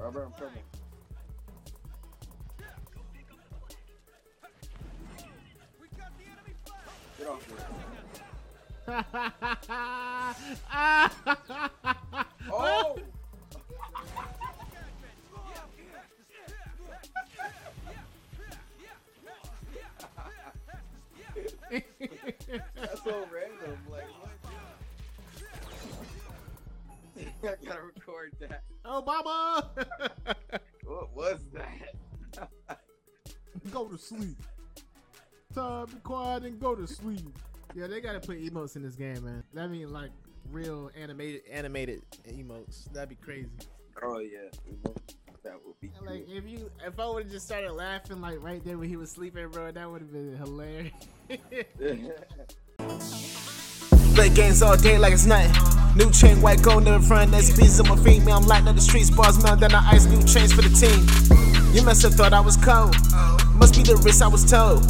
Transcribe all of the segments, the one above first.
Robert, I'm coming. Get off me. Oh! That's so random. Like, what? I gotta. Obama! What was that? go to sleep. Time be quiet and go to sleep. Yeah, they gotta put emotes in this game, man. That mean like real animated animated emotes. That'd be crazy. Oh yeah, that would be Like if you if I would have just started laughing like right there when he was sleeping, bro, that would have been hilarious. cool. Play games all day like it's nothing. New chain, white gold in the front. That's beats on my feet. Me, I'm lighting up the streets. Bars melting down the ice. New chains for the team. You must have thought I was cold. Must be the wrist I was told.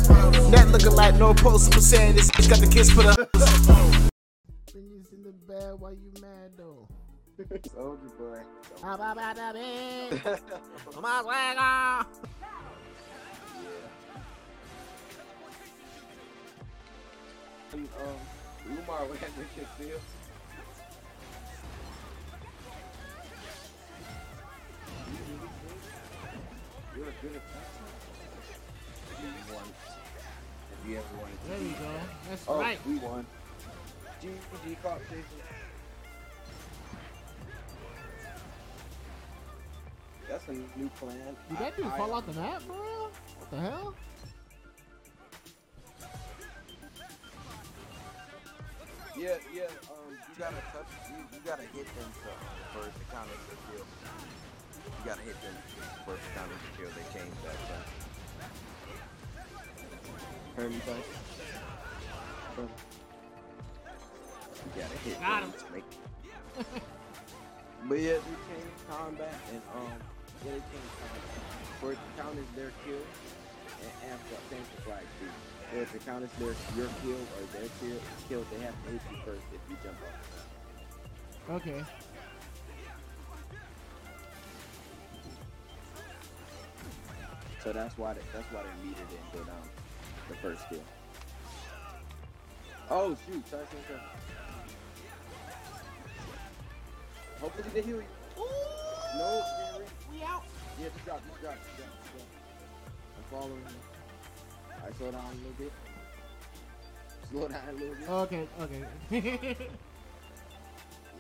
That looking like no post. Who said this bitch got the kiss for the. Then you in the bed while you mad though. Soldier boy. How about that, man? yeah. Come on, swagger. And, um, Umar went to conceal. Right. we won. GG caught Jason. That's a new plan. Did that dude I- fall off the map, bro? What the hell? Yeah, yeah. Um, you gotta touch. You, you gotta hit them to, for it to count as kill. You gotta hit them for it to count as kill. They changed that. So. Heard me, guys? You gotta hit Got him. to make. but yeah, they changed combat and um, yeah, they changed combat for it to count as their kill and, and for same for flag too. For it count as their your kill or their kill, kill, they have to hit you first if you jump off. Okay. So that's why they, that's why their meter didn't go down the first kill. Oh shoot! Sorry, sorry, sorry. Hopefully they heal you. No, Jerry. We out. Yeah, just drop, just drop, just drop, just drop. I'm following you. Alright, slow down a little bit. Slow down a little bit. Okay, okay. Yeah,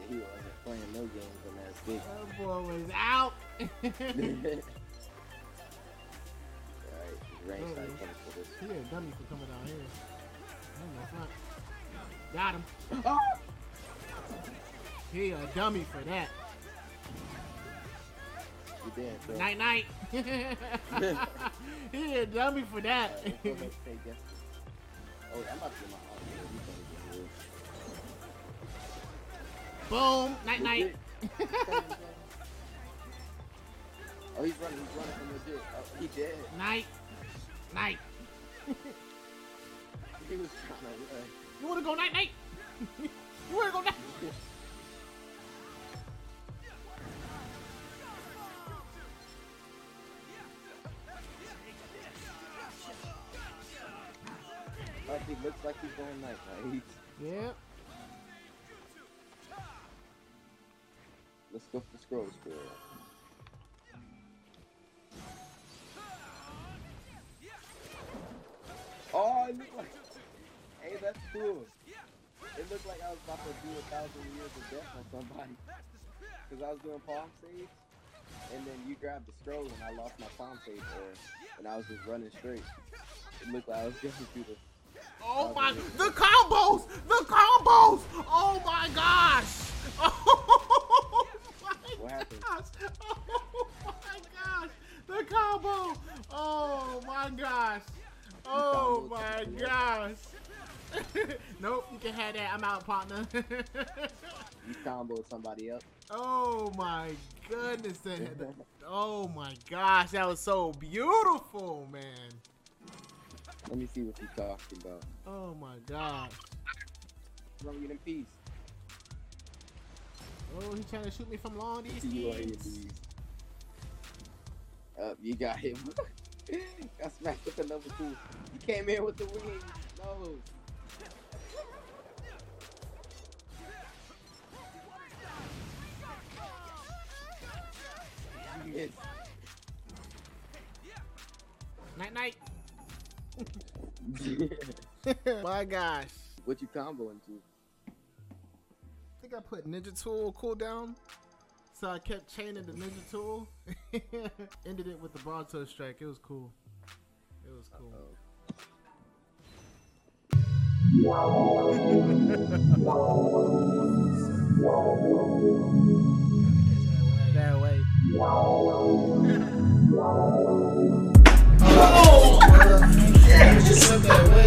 he wasn't playing no games on that stick. that boy was out. Alright, range Oh, started coming for this. he a dummy for coming down here. No. Got him. Oh! He a dummy for that. You did, bro. Night night. he a dummy for that. Go ahead, take that. Oh, I'm about to get my arm. Yeah, you can't get here. Boom. Night night. oh, he's running. He's running from the dick. Oh, he dead. Night. Night. He was to run. You wanna go night night? you wanna go night? Like he looks like he's going night night. Yep. Let's go for scroll score. Cool. It looked like I was about to do a thousand years of death on somebody. Because I was doing palm saves, and then you grabbed the scroll, and I lost my palm save there, and I was just running straight. It looked like I was going through the. Oh my, the combos, the combos. Oh my gosh. Oh my What happened? gosh. Oh my gosh. The combo. Oh my gosh. Oh my gosh. nope, you can have that. I'm out, partner. You comboed somebody else. oh my goodness. that- Oh my gosh, that was so beautiful, man. Let me see what you're talking about. Oh my gosh. Run me in peace. Oh, he trying to shoot me from long See you on here, distance. Up, you got him. got smacked with the number two. He came in with the wings. No. Night night. My gosh. what you comboing to? I think I put Ninja Tool cooldown. So I kept chaining the Ninja Tool. Ended it with the Bronto Strike. It was cool. It was cool. that